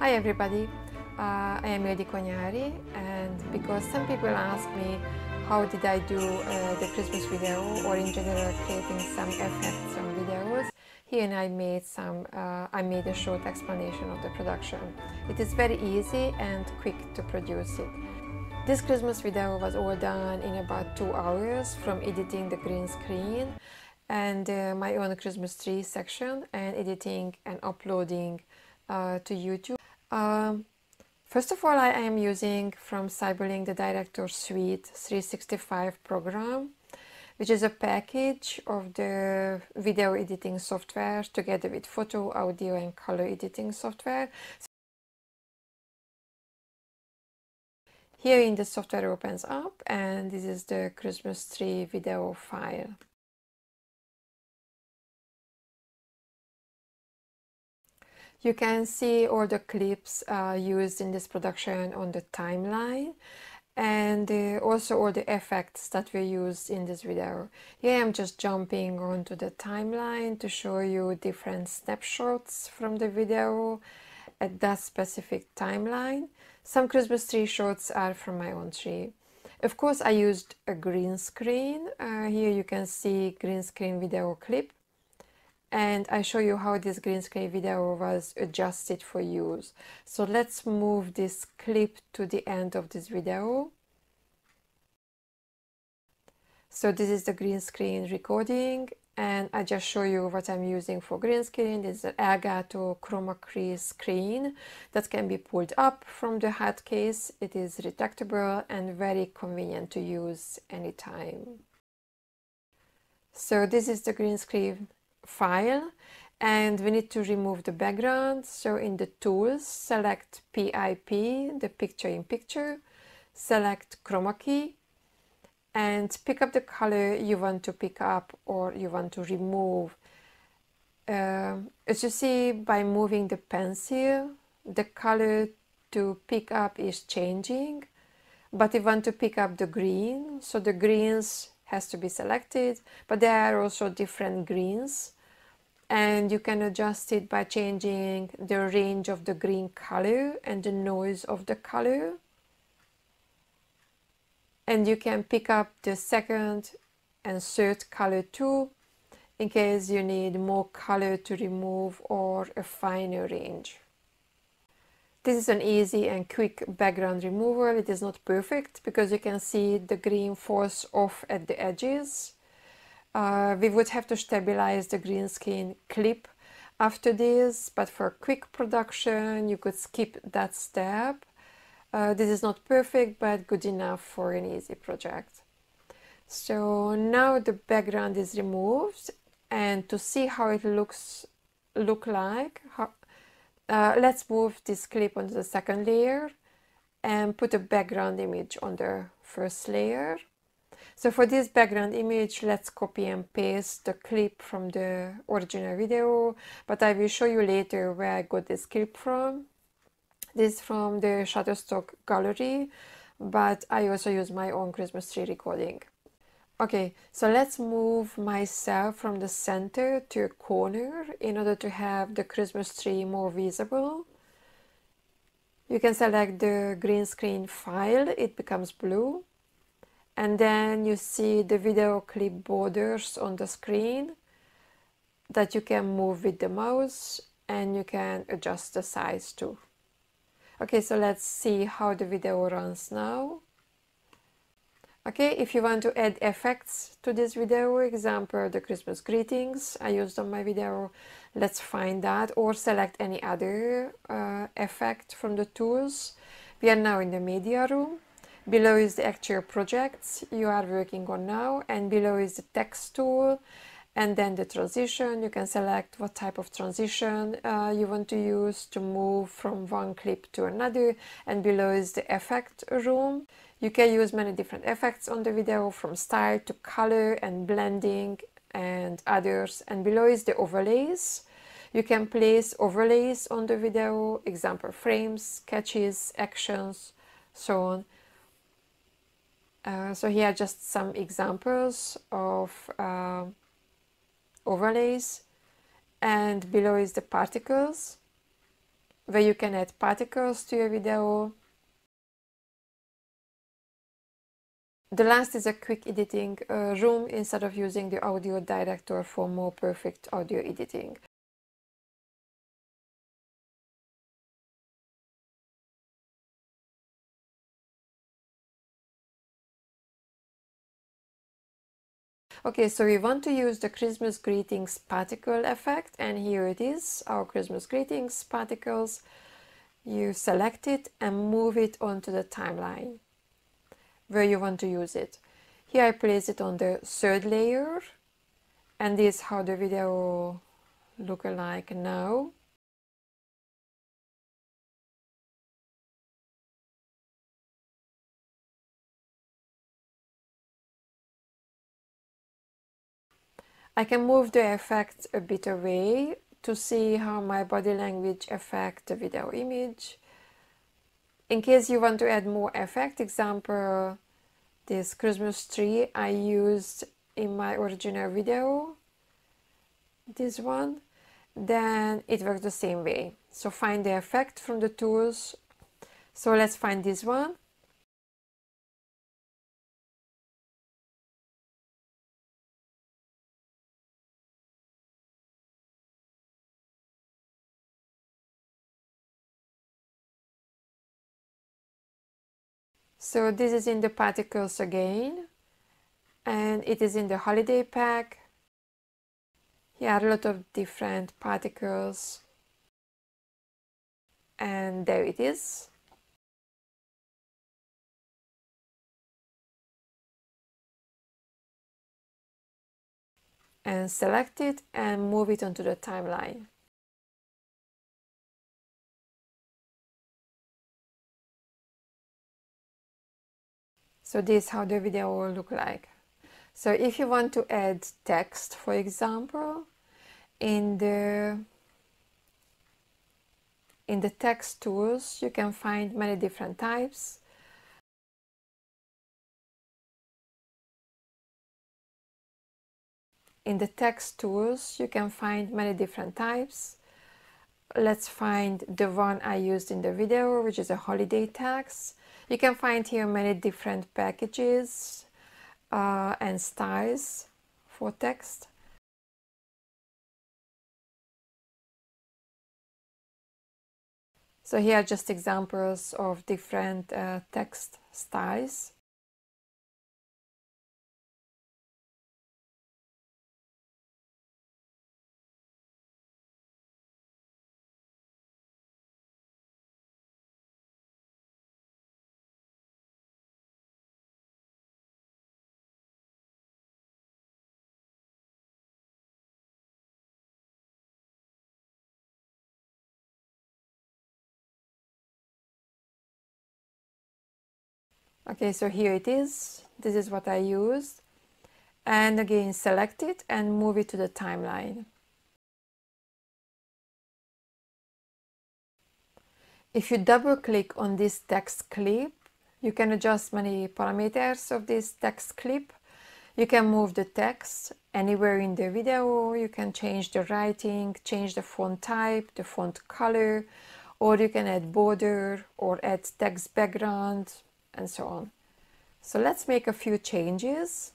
Hi everybody, uh, I am Ildiko Nyari and because some people ask me how did I do uh, the Christmas video or in general creating some effects on videos, here I made some, uh, I made a short explanation of the production. It is very easy and quick to produce it. This Christmas video was all done in about two hours from editing the green screen and uh, my own Christmas tree section and editing and uploading uh, to YouTube. Um, first of all, I am using from Cyberlink the Director Suite 365 program, which is a package of the video editing software together with photo, audio and color editing software. Here in the software opens up and this is the Christmas tree video file. You can see all the clips uh, used in this production on the timeline and uh, also all the effects that were used in this video. Here I'm just jumping onto the timeline to show you different snapshots from the video at that specific timeline. Some Christmas tree shots are from my own tree. Of course I used a green screen. Uh, here you can see green screen video clip and I show you how this green screen video was adjusted for use. So let's move this clip to the end of this video. So this is the green screen recording and I just show you what I'm using for green screen. This is an Elgato Chroma Key screen that can be pulled up from the head case. It is retractable and very convenient to use anytime. So this is the green screen file and we need to remove the background. So in the tools select PIP the picture in picture select chroma key and pick up the color you want to pick up or you want to remove. Uh, as you see by moving the pencil the color to pick up is changing but you want to pick up the green. So the greens has to be selected but there are also different greens and you can adjust it by changing the range of the green color and the noise of the color and you can pick up the second and third color too in case you need more color to remove or a finer range. This is an easy and quick background removal. It is not perfect because you can see the green falls off at the edges uh, we would have to stabilize the green screen clip after this, but for quick production, you could skip that step. Uh, this is not perfect, but good enough for an easy project. So now the background is removed and to see how it looks look like, how, uh, let's move this clip onto the second layer and put a background image on the first layer. So for this background image, let's copy and paste the clip from the original video, but I will show you later where I got this clip from. This from the Shutterstock gallery, but I also use my own Christmas tree recording. Okay, so let's move myself from the center to a corner in order to have the Christmas tree more visible. You can select the green screen file, it becomes blue and then you see the video clip borders on the screen that you can move with the mouse and you can adjust the size too. Okay, so let's see how the video runs now. Okay, if you want to add effects to this video, example the Christmas greetings I used on my video, let's find that or select any other uh, effect from the tools. We are now in the media room Below is the actual projects you are working on now and below is the text tool and then the transition. You can select what type of transition uh, you want to use to move from one clip to another and below is the effect room. You can use many different effects on the video from style to color and blending and others and below is the overlays. You can place overlays on the video, example frames, sketches, actions, so on. Uh, so here are just some examples of uh, overlays and below is the particles where you can add particles to your video. The last is a quick editing uh, room instead of using the audio director for more perfect audio editing. Okay, so we want to use the Christmas greetings particle effect and here it is, our Christmas greetings particles. You select it and move it onto the timeline where you want to use it. Here I place it on the third layer and this is how the video look like now. I can move the effect a bit away to see how my body language affect the video image. In case you want to add more effect, example, this Christmas tree I used in my original video, this one, then it works the same way. So find the effect from the tools. So let's find this one So this is in the particles again and it is in the holiday pack. Here are a lot of different particles and there it is. And select it and move it onto the timeline. So this is how the video will look like. So if you want to add text, for example, in the in the text tools, you can find many different types. In the text tools, you can find many different types. Let's find the one I used in the video, which is a holiday text. You can find here many different packages uh, and styles for text. So here are just examples of different uh, text styles. Okay, so here it is. This is what I used. And again, select it and move it to the timeline. If you double click on this text clip, you can adjust many parameters of this text clip. You can move the text anywhere in the video. You can change the writing, change the font type, the font color, or you can add border or add text background, and so on. So let's make a few changes.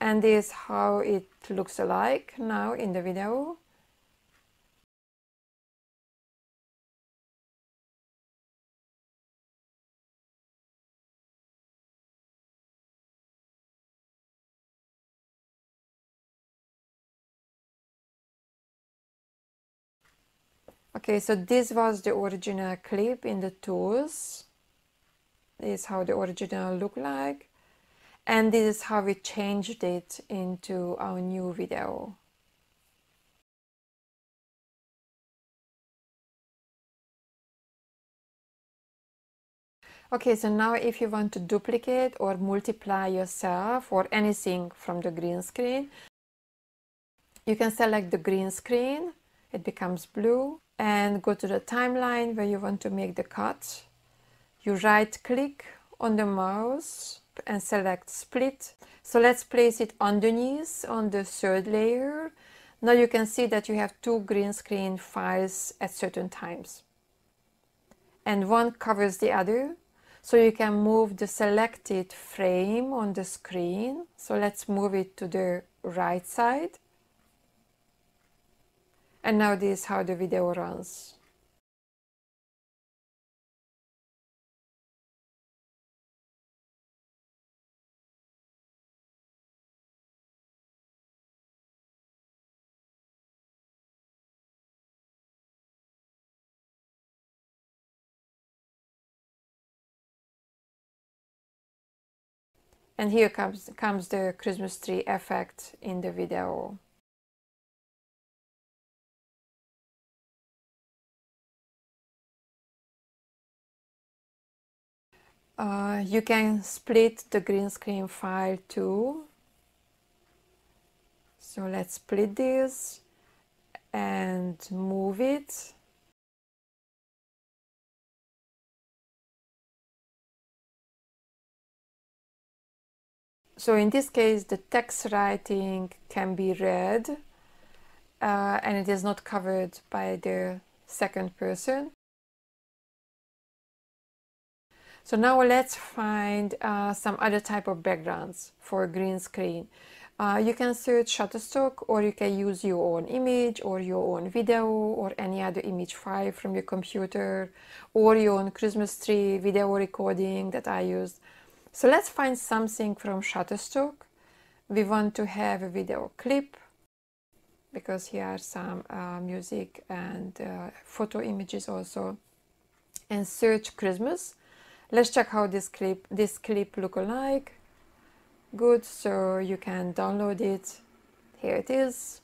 And this is how it looks like now in the video Okay, so this was the original clip in the tools. This is how the original look like. And this is how we changed it into our new video. Okay, so now if you want to duplicate or multiply yourself or anything from the green screen, you can select the green screen, it becomes blue, and go to the timeline where you want to make the cut. You right click on the mouse and select split. So let's place it underneath on the third layer. Now you can see that you have two green screen files at certain times. And one covers the other. So you can move the selected frame on the screen. So let's move it to the right side. And now this is how the video runs. And here comes, comes the Christmas tree effect in the video. Uh, you can split the green screen file too. So let's split this and move it. So in this case, the text writing can be read uh, and it is not covered by the second person. So now let's find uh, some other type of backgrounds for green screen. Uh, you can search Shutterstock or you can use your own image or your own video or any other image file from your computer or your own Christmas tree video recording that I used. So let's find something from Shutterstock. We want to have a video clip because here are some uh, music and uh, photo images also. And search Christmas. Let's check how this clip this clip look like good so you can download it. Here it is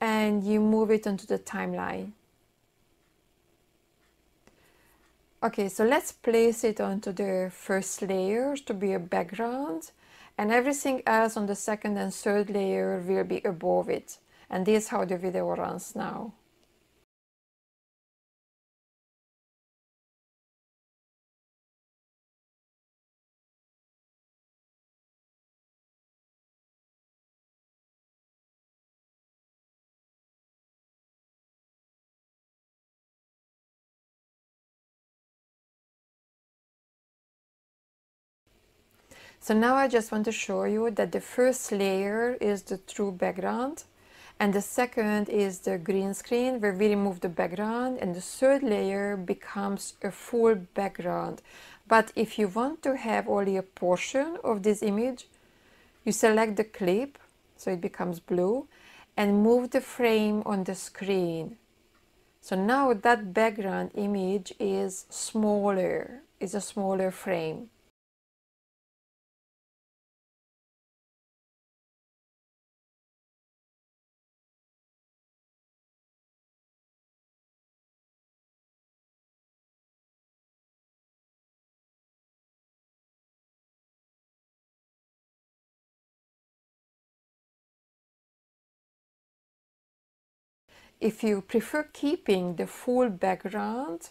and you move it onto the timeline. Okay, so let's place it onto the first layer to be a background and everything else on the second and third layer will be above it. And this is how the video runs now. So now I just want to show you that the first layer is the true background and the second is the green screen where we remove the background and the third layer becomes a full background. But if you want to have only a portion of this image, you select the clip so it becomes blue and move the frame on the screen. So now that background image is smaller, is a smaller frame. If you prefer keeping the full background,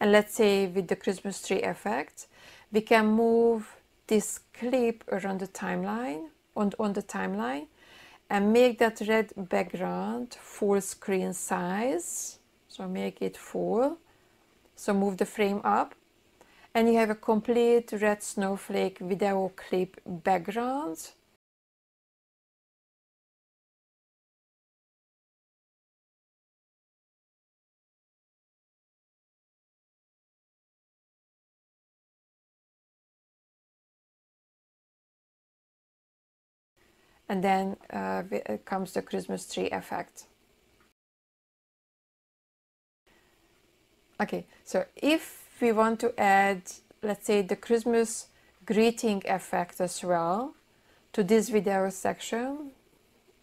and let's say with the Christmas tree effect, we can move this clip around the timeline, on, on the timeline, and make that red background full screen size. So make it full. So move the frame up and you have a complete red snowflake video clip background and then uh, uh, comes the Christmas tree effect. Okay, so if we want to add, let's say, the Christmas greeting effect as well to this video section,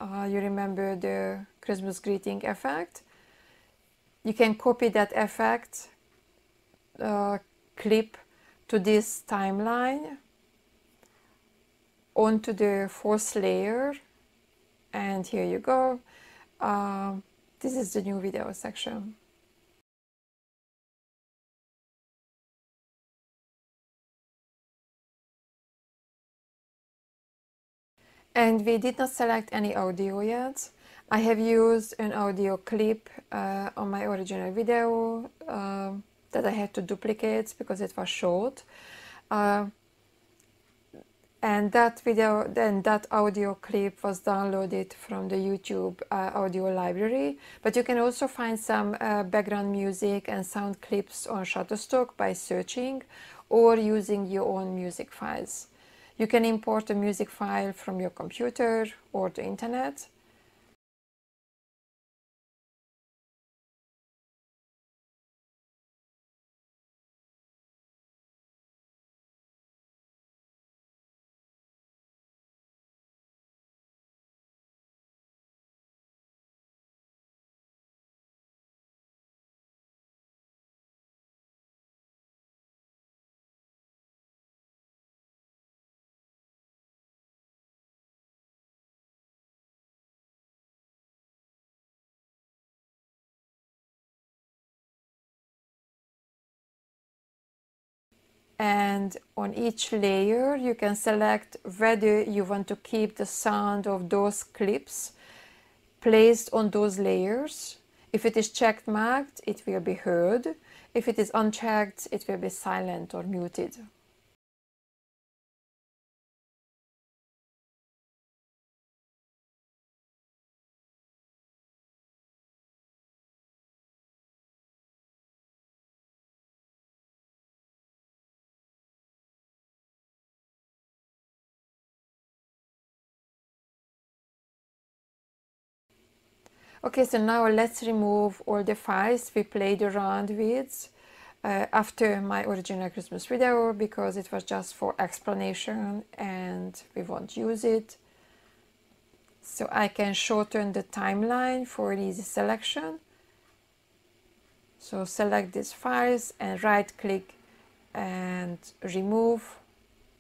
uh, you remember the Christmas greeting effect, you can copy that effect uh, clip to this timeline onto the fourth layer. And here you go. Um, this is the new video section. And we did not select any audio yet. I have used an audio clip uh, on my original video uh, that I had to duplicate because it was short. Uh, and that video then that audio clip was downloaded from the YouTube uh, audio library but you can also find some uh, background music and sound clips on Shutterstock by searching or using your own music files. You can import a music file from your computer or the internet and on each layer you can select whether you want to keep the sound of those clips placed on those layers. If it is checked marked, it will be heard. If it is unchecked, it will be silent or muted. Okay, so now let's remove all the files we played around with uh, after my original Christmas video because it was just for explanation and we won't use it. So I can shorten the timeline for easy selection. So select these files and right click and remove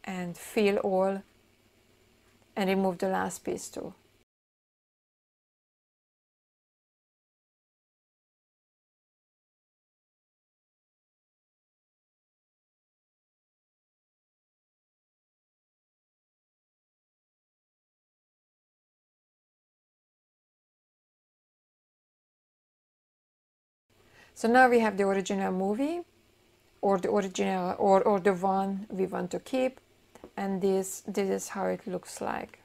and fill all and remove the last piece too. So now we have the original movie or the original or, or the one we want to keep and this this is how it looks like.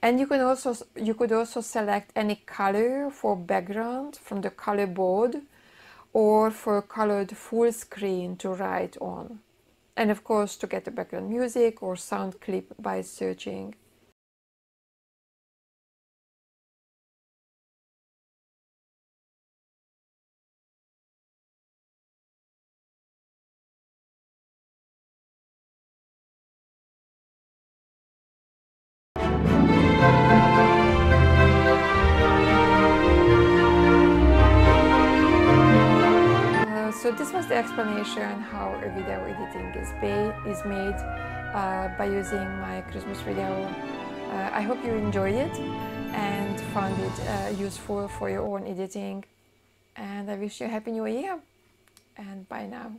And you can also you could also select any color for background from the color board or for colored full screen to write on. And of course to get the background music or sound clip by searching explanation how a video editing is, is made uh, by using my Christmas video. Uh, I hope you enjoyed it and found it uh, useful for your own editing. And I wish you a happy new year and bye now.